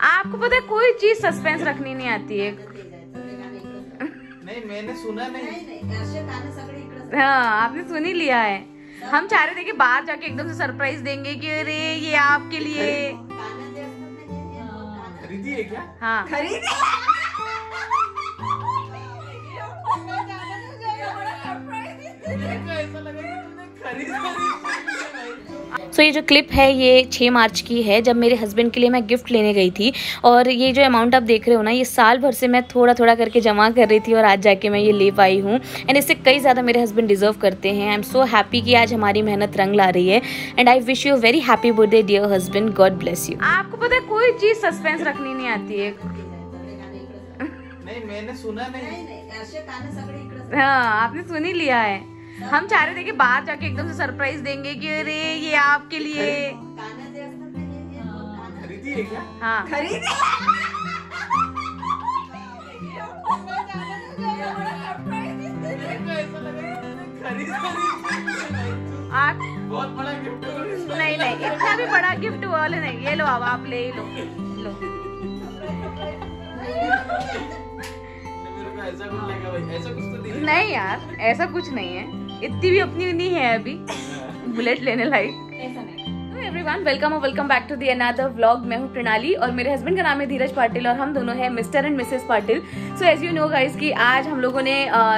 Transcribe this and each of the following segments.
आपको पता है कोई चीज़ सस्पेंस रखनी नहीं आती है नहीं मैंने सुना नहीं। हाँ आपने सुन ही लिया है। हम चाह रहे थे कि बाहर जाके एकदम से सरप्राइज़ देंगे कि अरे ये आपके लिए। खरीदी है क्या? हाँ। ऐसा लगा खरीद। सो ये जो क्लिप है ये 6 मार्च की है जब मेरे हस्बैंड के लिए मैं गिफ्ट लेने गई थी। और ये जो अमाउंट आप देख रहे हो ना ये साल भर से मैं थोड़ा थोड़ा करके जमा कर रही थी और आज जाके मैं ये ले पाई हूँ। एंड इससे कई ज़्यादा मेरे हस्बैंड डिजर्व करते हैं। आई एम सो हैप्पी कि आज हमारी मेहनत रंग ला रही है। And I wish you very happy birthday dear husband God bless you आपको पता है कोई चीज़ सस्पेंस रखनी नहीं आती है। नहीं मैंने सुना नहीं। हाँ आपने सुन ही लिया है। हम चाह रहे थे कि बाहर जाके एकदम से सरप्राइज़ देंगे कि अरे ये आपके लिए। खरीदी है हाँ। आप बहुत बड़ा गिफ्ट नहीं नहीं इतना भी बड़ा गिफ्ट वाले नहीं। ये लो अब आप ले ही लो। लो। ऐसा कुछ लगा भाई। ऐसा कुछ तो नहीं यार ऐसा कुछ नहीं है। इतनी भी अपनी नहीं है अभी। बुलेट लेने एवरीवन वेलकम और welcome back to the vlog मैं हूँ प्रणाली और मेरे हस्बैंड का नाम है धीरज पाटिल और हम दोनों हैं Mr and Mrs Patil. So as you know guys कि आज हम लोगों ने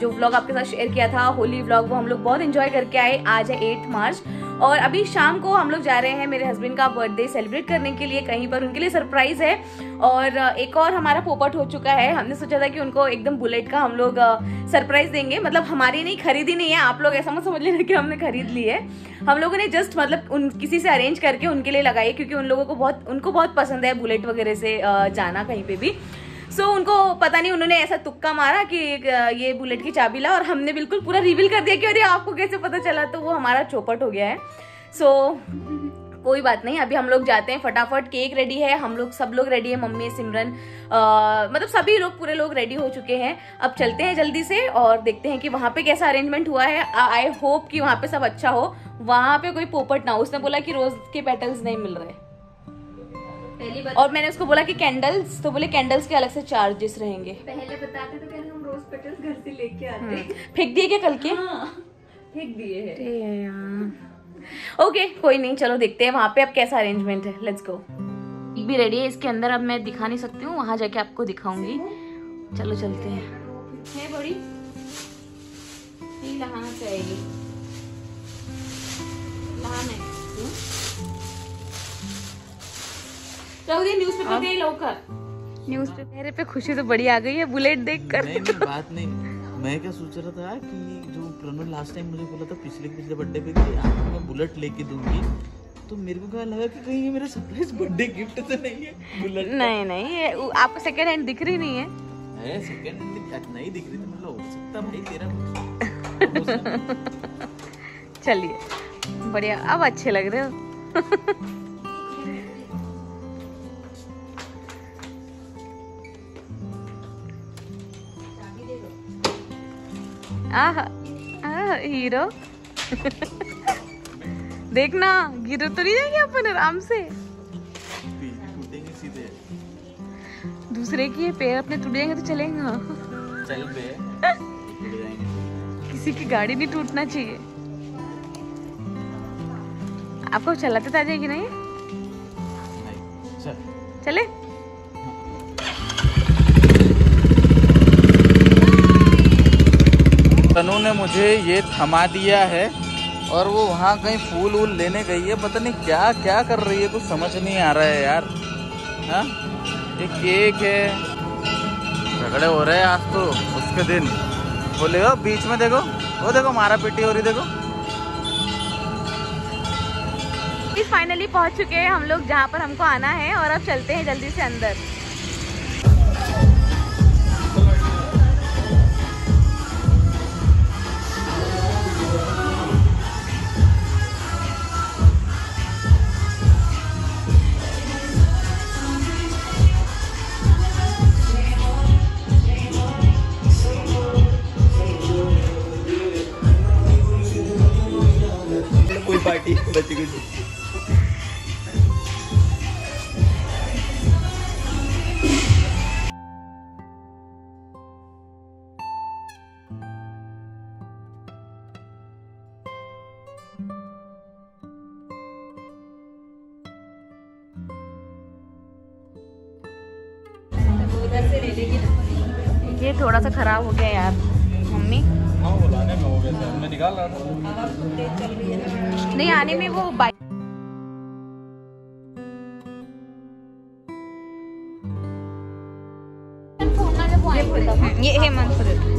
जो व्लॉग आपके साथ शेयर किया था, होली व्लॉग वो हम लोग बहुत एंजॉय करके आए। आज है एट मार्च। और अभी शाम को हम लोग जा रहे हैं मेरे हस्बैंड का बर्थडे सेलिब्रेट करने के लिए कहीं पर, उनके लिए सरप्राइज़ है। और एक और हमारा पोपट हो चुका है। हमने सोचा था कि उनको एकदम बुलेट का हम लोग सरप्राइज़ देंगे। मतलब हमारी नहीं, खरीदी नहीं है। आप लोग ऐसा मत समझ लेना कि हमने खरीद ली है। हम लोगों ने जस्ट मतलब उन, किसी से अरेंज करके उनके लिए लगाई क्योंकि उन लोगों को बहुत, उनको बहुत पसंद है बुलेट वगैरह से जाना कहीं पे भी। सो so, उनको पता नहीं उन्होंने ऐसा तुक्का मारा कि ये बुलेट की चाबी ला और हमने बिल्कुल पूरा रिवील कर दिया कि अरे आपको कैसे पता चला? तो वो हमारा चौपट हो गया है। सो so, कोई बात नहीं अभी हम लोग जाते हैं फटाफट केक रेडी है हम लोग सब लोग रेडी है मम्मी सिमरन मतलब सभी लोग पूरे लोग रेडी हो चुके हैं। अब चलते हैं जल्दी से और देखते हैं कि वहाँ पे कैसा अरेंजमेंट हुआ है। आई होप कि वहाँ पे सब अच्छा हो। वहाँ पे कोई पोपट ना हो। उसने बोला कि रोज के पेटल्स नहीं मिल रहे। पहली बात और मैंने उसको बोला कि कैंडल्स तो बोले कैंडल्स के अलग से चार्जेस रहेंगे। पहले बताते तो कहते हम रोज पेटल्स घर से लेके आते फेंक दिए क्या कल के? हाँ फेंक दिए हैं। ओके कोई नहीं चलो देखते हैं वहाँ पे अब कैसा अरेंजमेंट है। लेट्स गो भी रेडी है इसके अंदर अब मैं दिखा नहीं सकती हूँ वहाँ जाके आपको दिखाऊँगी। चलो चलते हैं। है बड़ी? लगाना चाहिए। लहान. जाऊ दे न्यूज़पेपर दे लवकर न्यूज़पेपर मेरे पे खुशी तो बड़ी आ गई है बुलेट देख कर। नहीं नहीं बात नहीं। मैं क्या सोच रहा था कि जो प्रणव लास्ट टाइम मुझे बोला था पिछले पिछले बर्थडे पे कि आपको मैं बुलेट लेके दूँगी तो मेरे को क्या लगा कि कहीं ये मेरा सरप्राइज़ बर्थडे गिफ्ट तो नहीं है बुलेट नहीं नहीं ये आपको सेकंड हैंड दिख रही नहीं है। है सेकंड हैंड नहीं दिख रही तो मतलब हो सकता भाई तेरा चलिए बढ़िया अब अच्छे लग रहे हो। आह आह, हीरो। देखना गिरो तो नहीं जाएँगे अपन आराम से। दूसरे की ये पैर अपने टूट जाएँगे तो चलेगा। चल बे किसी की गाड़ी नहीं टूटना चाहिए। आपको चलाते तो आ जाएगी नहीं नहीं चल। चले ने मुझे ये थमा दिया है और वो वहाँ कहीं फूल वूल लेने गई है। पता नहीं क्या क्या कर रही है, कुछ समझ नहीं आ रहा है यार। हाँ? ये केक है। झगड़े हो रहे हैं आज तो उसके दिन। बोले हो बीच में देखो वो देखो, मारा पीटी हो रही, देखो। फाइनली पहुँच चुके हैं हम लोग जहाँ पर हमको आना है और अब चलते हैं जल्दी से अंदर। खराब हो गया यार मम्मी। हाँ नहीं आने में वो बाइक ये हेमंत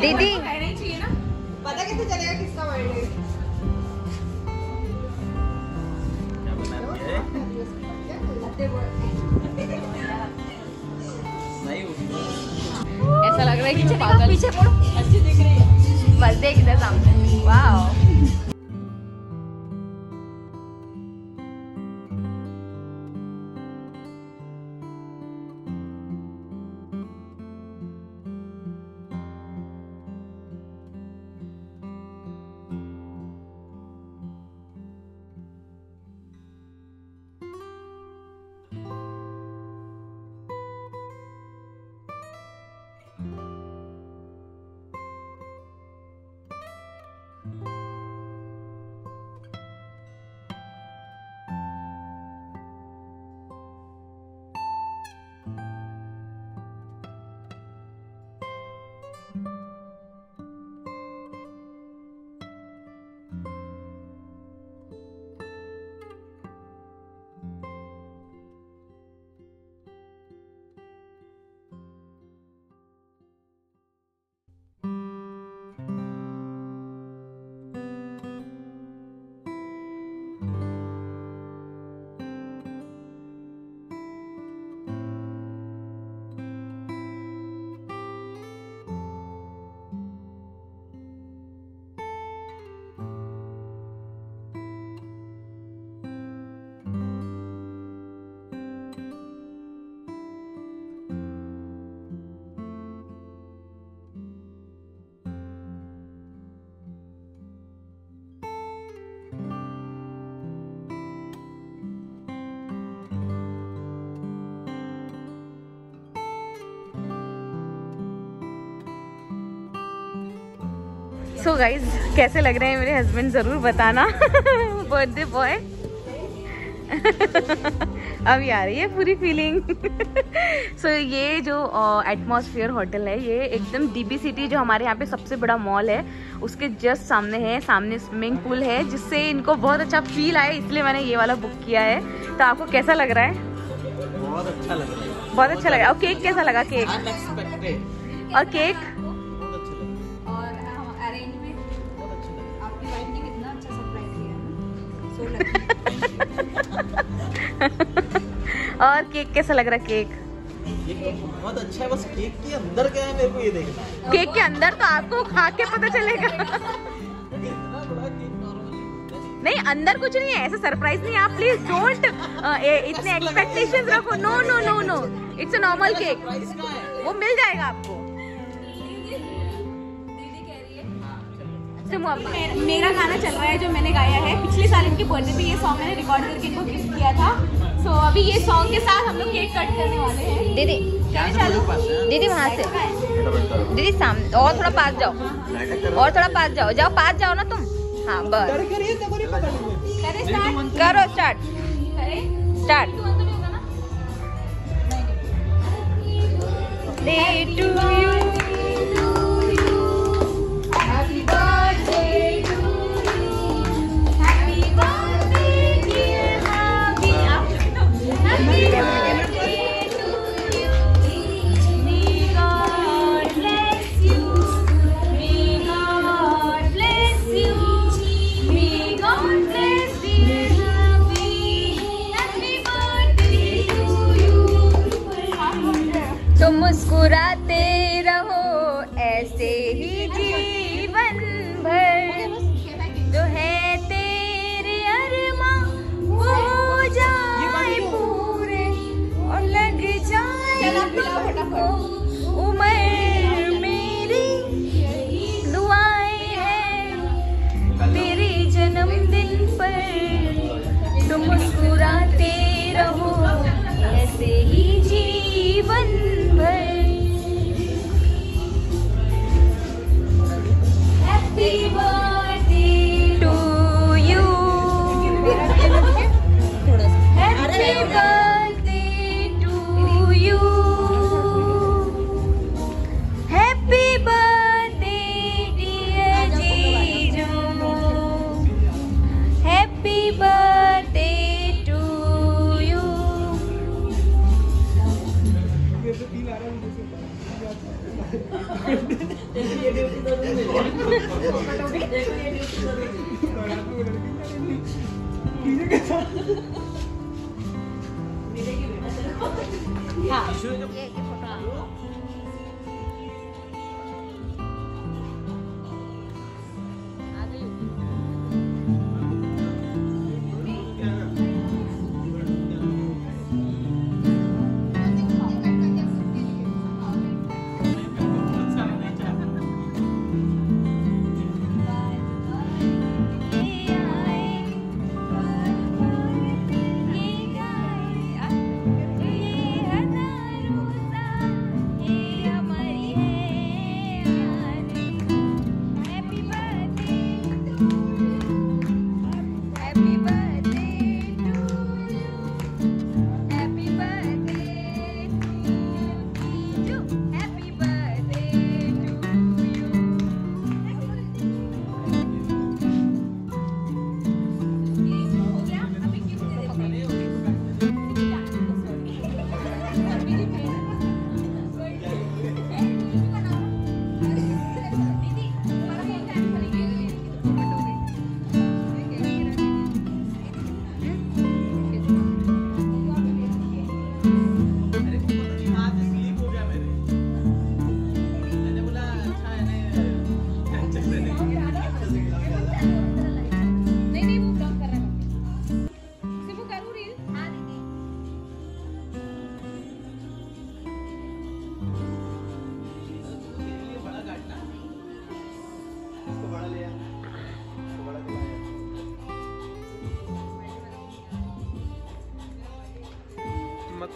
दीदी। पता कैसे चलेगा किसका बर्थडे है? ऐसा लग रहा है कि पीछे पागल पीछे पड़ो। अच्छी दिख रही है। बस देख सामने वाओ। सो so गाइज़ कैसे लग रहे हैं मेरे हस्बैंड ज़रूर बताना। बर्थडे बॉय अभी आ रही है पूरी फीलिंग सो so, ये जो एटमॉस्फेयर होटल है ये एकदम डीबी सिटी जो हमारे यहाँ पे सबसे बड़ा मॉल है उसके जस्ट सामने है सामने स्विमिंग पूल है जिससे इनको बहुत अच्छा फील आया इसलिए मैंने ये वाला बुक किया है। तो आपको कैसा लग रहा है? बहुत अच्छा लग रहा है। बहुत अच्छा लगा। और केक कैसा लगा केक और केक और केक कैसा लग रहा है केक? केक बहुत अच्छा है बस केक के अंदर क्या है मेरे को ये देखना है। केक के अंदर तो आपको खा के पता चलेगा। नहीं अंदर कुछ नहीं है ऐसा सरप्राइज़ नहीं है आप प्लीज़ डोंट इतने एक्सपेक्टेशंस रखो। No no no no it's a normal cake वो मिल जाएगा आपको। तो मेरा, मेरा गाना चल रहा है जो मैंने गाया है। पिछले साल इनके बर्थडे पे ये सॉन्ग मैंने रिकॉर्ड करके इनको गिफ्ट किया था। सो so, अभी ये सॉन्ग के साथ हम लोग केक कट करने वाले हैं। दीदी दीदी वहाँ से। दीदी सामने और थोड़ा पास जाओ। हाँ, हाँ। और थोड़ा पास जाओ। जाओ पास जाओ ना तुम। हाँ बस। करो स्टार्ट स्टार्ट दे टू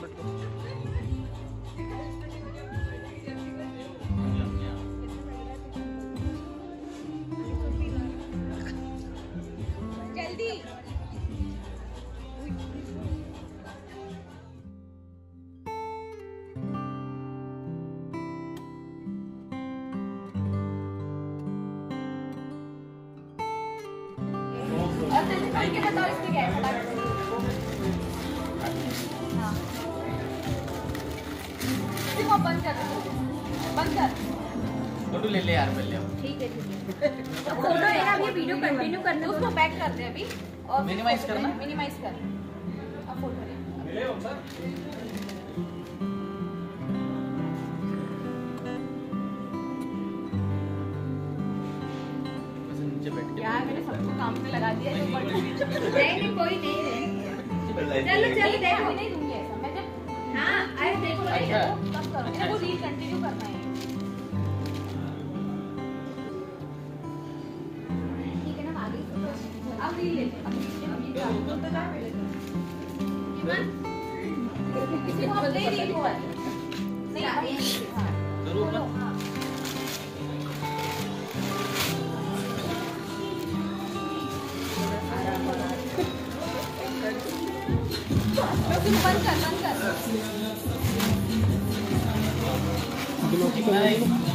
mình तो फ़ोटो लेना अभी वीडियो कंटिन्यू करने उसको बैक कर दे अभी। और मिनिमाइज करना? मिनिमाइज कर। अब फ़ोटो यार मैंने सबको काम पे लगा दिया है नहीं कोई नहीं है। चलो चलो देखो। नहीं दूँगी ऐसा मैं जब हाँ अरे देखो अच्छा। तब करो? मेरे को कंटिन्यू करना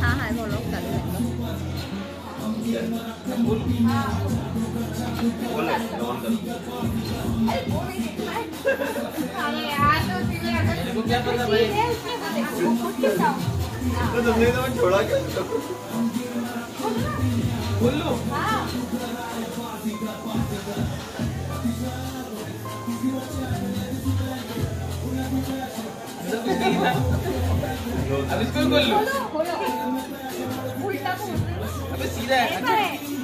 हाँ हाँ वो लोग कर लेंगे यार तो सीधे क्या पता भाई तो तुमने तो छोड़ा क्या बोल। लो अब इसको बोल। लो उल्टा बोल। अबे सीधा है।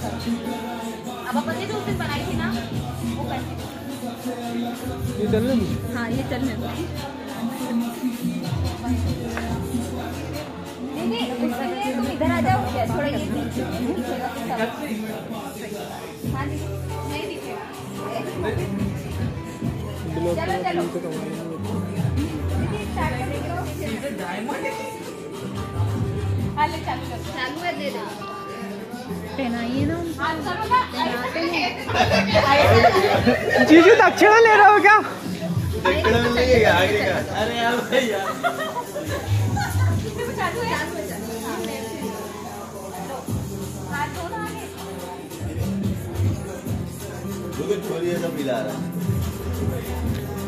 अब अपन ने जो उस दिन बनाई थी ना वो कंटिन्यू हाँ? ये चलने दो दीदी तुम इधर आ जाओ थोड़ा ये ये। हाँ। जी नहीं दिखेगा चलो चलो। दीदी स्टार्ट करेंगे हाँ? चालू कर। चालू है दे दे। पहनाइए ना। जीजू दक्षिणा ले रहे हो क्या?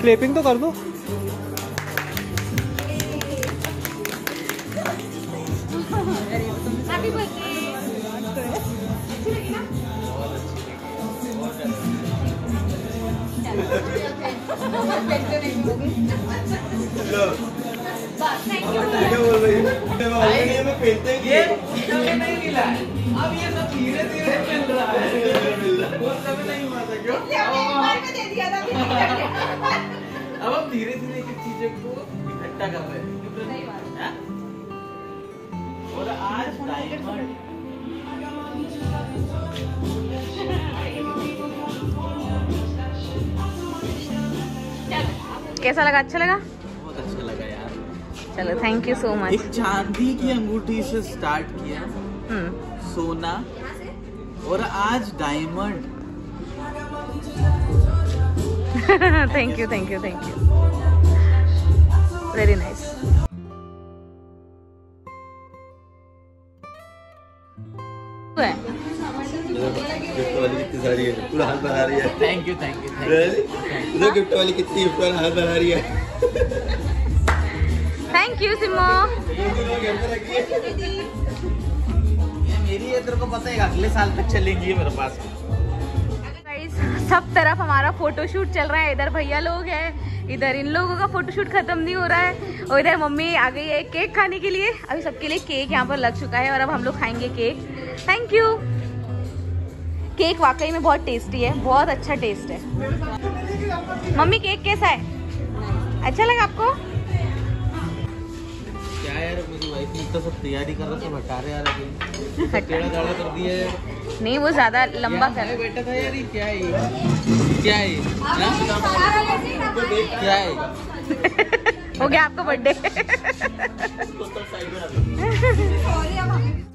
देखने तो कर आगे थैंक यू है हैं नहीं मिला अब ये सब धीरे धीरे मिल रहा है वो कभी नहीं हुआ था क्यों अब हम धीरे धीरे एक चीज़ें को इकट्ठा कर रहे हैं हाँ? और आज डायमंड कैसा लगा? अच्छा लगा? बहुत अच्छा लगा यार। चलो थैंक यू सो मच एक चांदी की अंगूठी से स्टार्ट किया। हम्म। सोना। और आज diamond thank you thank you thank you very nice सारी पूरा हाथ बना रही है। Thank you thank you? उधर गिफ्ट वाली कितनी रही है। थैंक यू सिमो ये मेरी है तेरे को पता है अगले साल तक चलेंगी ये मेरे पास। सब तरफ़ हमारा फोटोशूट चल रहा है इधर भैया लोग हैं इधर इन लोगों का फोटोशूट खत्म नहीं हो रहा है और इधर मम्मी आ गई है केक खाने के लिए। अभी सबके लिए केक यहाँ पर लग चुका है और अब हम लोग खाएँगे केक थैंक यू केक वाकई में बहुत टेस्टी है बहुत अच्छा टेस्ट है। मम्मी केक कैसा है? अच्छा लगा आपको? क्या यार मेरी वाइफ ने तो सब तैयारी कर रहा सब हटा रहे यार अभी। टेढ़ा गाढ़ा कर दिया है। नहीं वो ज़्यादा लंबा कर है बेटा था यार क्या है? क्या है? हाँ? क्या है? हो गया आपका बर्थडे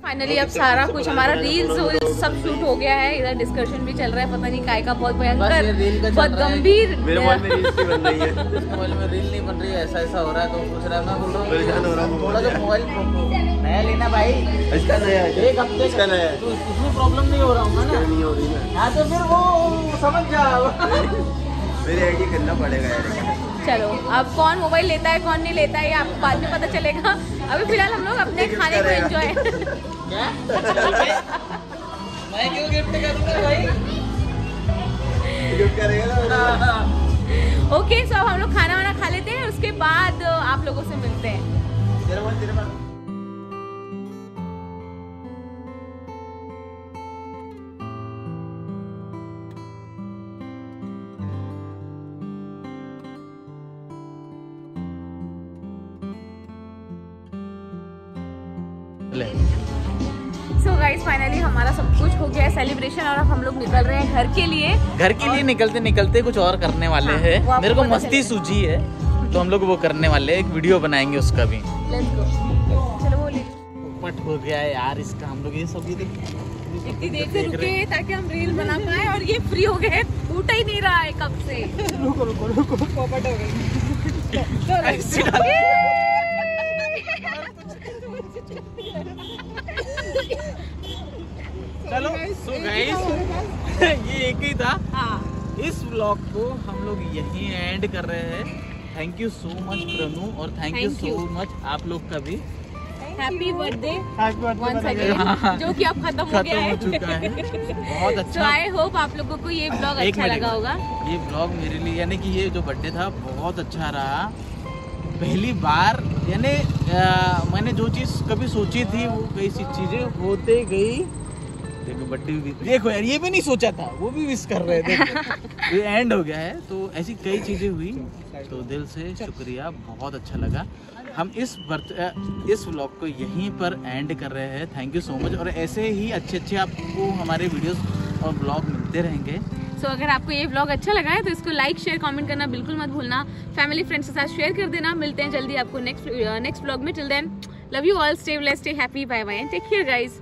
फाइनली अब सारा कुछ हमारा रील्स सब शूट हो गया है। इधर डिस्कशन भी चल रहा है पता नहीं काय का बहुत भयंकर बहुत गंभीर। मेरे मोबाइल में रील्स भी बन रही है। मोबाइल में रील नहीं बन रही है ऐसा ऐसा हो रहा है तो पूछ रहा है मैं बोल रहा हो रहा हूँ। हूँ थोड़ा सा मोबाइल नया लेना भाई। इसका नया एक हफ़्ते इसका नया तो उसमें प्रॉब्लम नहीं हो रहा हूँ ना? नहीं हो रही ना हाँ तो फिर वो समझ जा मेरे आईडी करना पड़ेगा यार। चलो अब कौन मोबाइल लेता है कौन नहीं लेता है ये आपको बाद में पता चलेगा। अभी फ़िलहाल हम लोग अपने खाने को एंजॉय क्या? मैं क्यों गिफ्ट करूँगा भाई? गिफ्ट करेगा ओके सो अब हम लोग खाना वाना खा लेते हैं उसके बाद आप लोगों से मिलते हैं। हो गया है सेलिब्रेशन और अब हम लोग निकल रहे हैं घर के लिए। घर के लिए निकलते निकलते कुछ और करने वाले हाँ, हैं। मेरे को मस्ती सूझी है तो हम लोग वो करने वाले हैं एक वीडियो बनाएँगे उसका भी। पट हो गया है यार इसका हम लोग ये सब ये देख इतनी देर से रुके ताकि हम रील बना पाए और ये फ्री हो गए उठा ही नहीं रहा है कब से। रुको रुको रुको। पोपट हो गई चलो सो गाइस ये एक ही था। हाँ। इस व्लॉग को हम लोग यहीं एंड कर रहे हैं। Thank you so much Pranu और थैंक यू सो मच आप लोग का भी। हैप्पी बर्थडे वंस अगेन जो कि अब खत्म हो गया है है। बहुत तो अच्छा आई होप आप लोगों को ये ब्लॉग अच्छा लगा होगा। ये ब्लॉग मेरे लिए यानी कि ये जो बर्थडे था बहुत अच्छा रहा। पहली बार यानी मैंने जो चीज़ कभी सोची थी वो कई सी चीज़ें होते गई। देखो बर्थडे भी देखो यार ये भी नहीं सोचा था वो भी विश कर रहे थे। ये एंड हो गया है तो ऐसी कई चीज़ें हुई तो दिल से शुक्रिया बहुत अच्छा लगा। हम इस बर्थ इस व्लॉग को यहीं पर एंड कर रहे हैं। थैंक यू सो मच और ऐसे ही अच्छे अच्छे आपको हमारे वीडियोस और ब्लॉग मिलते रहेंगे। सो so, अगर आपको ये ब्लॉग अच्छा लगा है तो इसको लाइक शेयर कमेंट करना बिल्कुल मत भूलना। फैमिली फ्रेंड्स के साथ शेयर कर देना। मिलते हैं जल्दी आपको नेक्स्ट नेक्स्ट ब्लॉग में। Till then love you all stay blessed stay happy bye bye take care guys